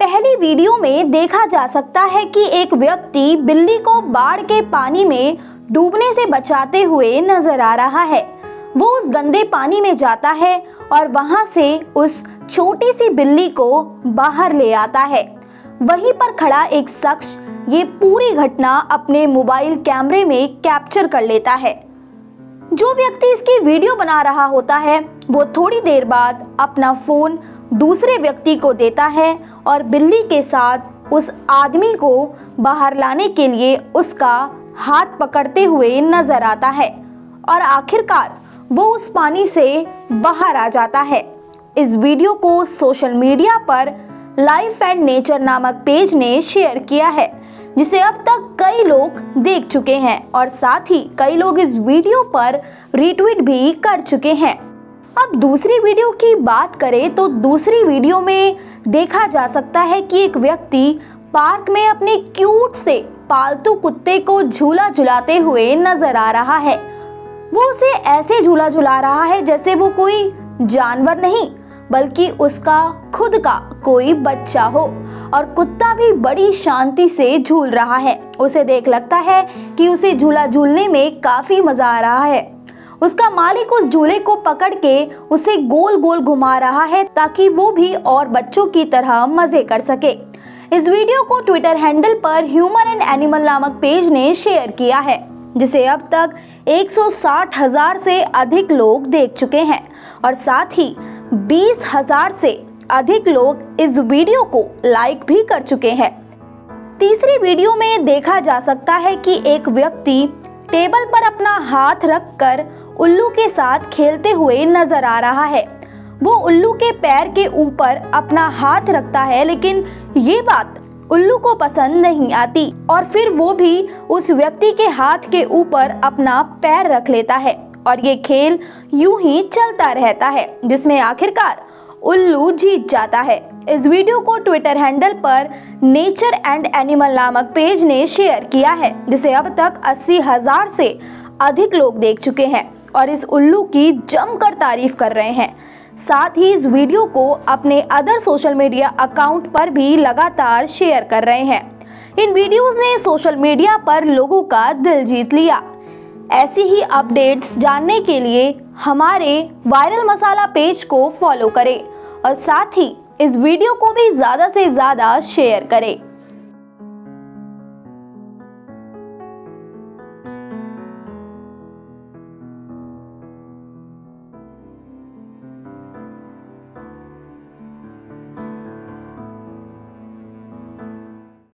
पहली वीडियो में देखा जा सकता है कि एक व्यक्ति बिल्ली को बाढ़ के पानी में डूबने से बचाते हुए नज़र आ रहा है। वो उस गंदे पानी में जाता है और वहाँ से उस छोटी सी बिल्ली को बाहर ले आता है। वहीं पर खड़ा एक शख्स ये पूरी घटना अपने मोबाइल कैमरे में कैप्चर कर लेता है। जो व्यक्ति इसकी वीडियो बना रहा होता है, वो थोड़ी देर बाद अपना फ़ोन दूसरे व्यक्ति को देता है और बिल्ली के साथ उस आदमी को बाहर लाने के लिए उसका हाथ पकड़ते हुए नज़र आता है और आखिरकार वो उस पानी से बाहर आ जाता है। इस वीडियो को सोशल मीडिया पर लाइफ एंड नेचर नामक पेज ने शेयर किया है, जिसे अब तक कई लोग देख चुके हैं और साथ ही कई लोग इस वीडियो पर रीट्वीट भी कर चुके हैं। अब दूसरी वीडियो की बात करें तो दूसरी वीडियो में देखा जा सकता है कि एक व्यक्ति पार्क में अपने क्यूट से पालतू कुत्ते को झूला झुलाते हुए नज़र आ रहा है। वो उसे ऐसे झूला झुला रहा है जैसे वो कोई जानवर नहीं, बल्कि उसका खुद का कोई बच्चा हो। और कुत्ता भी बड़ी शांति से झूल रहा है। उसे देख लगता है कि उसे झूला झूलने में काफ़ी मज़ा आ रहा है। उसका मालिक उस झूले को पकड़ के उसे गोल गोल घुमा रहा है ताकि वो भी और बच्चों की तरह मज़े कर सके। इस वीडियो को ट्विटर हैंडल पर ह्यूमन एंड एनिमल नामक पेज ने शेयर किया है, जिसे अब तक 160 हज़ार से अधिक लोग देख चुके हैं और साथ ही बीस हज़ार से अधिक लोग इस वीडियो को लाइक भी कर चुके हैं। तीसरी वीडियो में देखा जा सकता है कि एक व्यक्ति टेबल पर अपना हाथ रखकर उल्लू के साथ खेलते हुए नज़र आ रहा है। वो उल्लू के पैर के ऊपर अपना हाथ रखता है, लेकिन ये बात उल्लू को पसंद नहीं आती और फिर वो भी उस व्यक्ति के हाथ के ऊपर अपना पैर रख लेता है और ये खेल यूँ ही चलता रहता है, जिसमें आखिरकार उल्लू जीत जाता है। इस वीडियो को ट्विटर हैंडल पर नेचर एंड एनिमल नामक पेज ने शेयर किया है, जिसे अब तक अस्सी हज़ार से अधिक लोग देख चुके हैं। और इस उल्लू की जमकर तारीफ़ कर रहे हैं। साथ ही इस वीडियो को अपने अदर सोशल मीडिया अकाउंट पर भी लगातार शेयर कर रहे हैं। इन वीडियोस ने सोशल मीडिया पर लोगों का दिल जीत लिया। ऐसी ही अपडेट्स जानने के लिए हमारे वायरल मसाला पेज को फॉलो करें और साथ ही इस वीडियो को भी ज़्यादा से ज़्यादा शेयर करें।